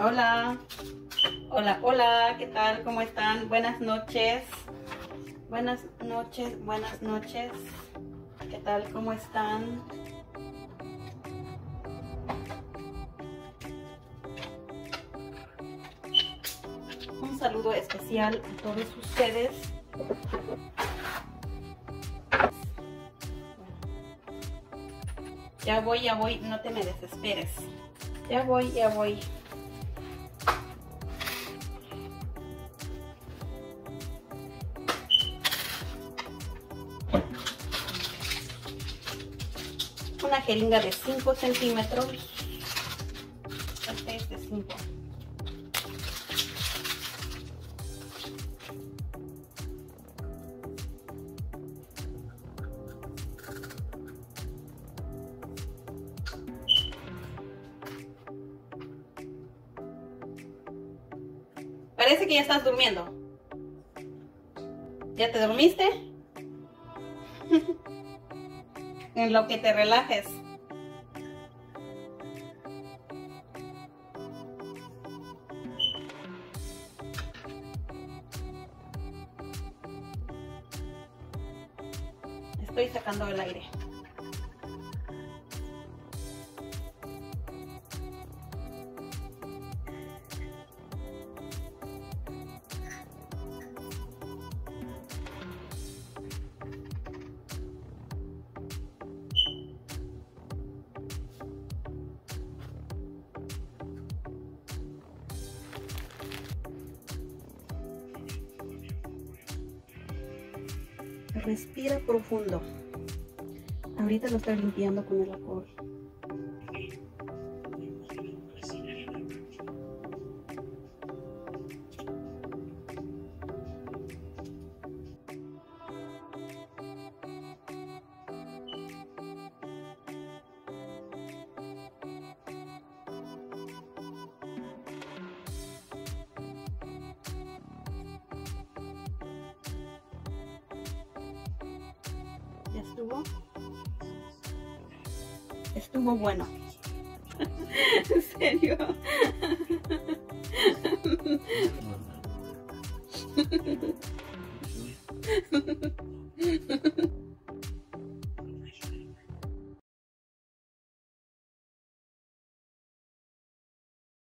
Hola, hola, hola, ¿qué tal? ¿Cómo están? Buenas noches. Buenas noches, buenas noches. ¿Qué tal? ¿Cómo están? Un saludo especial a todos ustedes. Ya voy, ya voy, no te me desesperes. Ya voy, ya voy. Una jeringa de 5 centímetros. Este es de 5. Parece que ya estás durmiendo. ¿Ya te dormiste? En lo que te relajes. Estoy sacando el aire. Respira profundo. Ahorita lo estoy limpiando con el alcohol. Estuvo bueno. ¿En serio?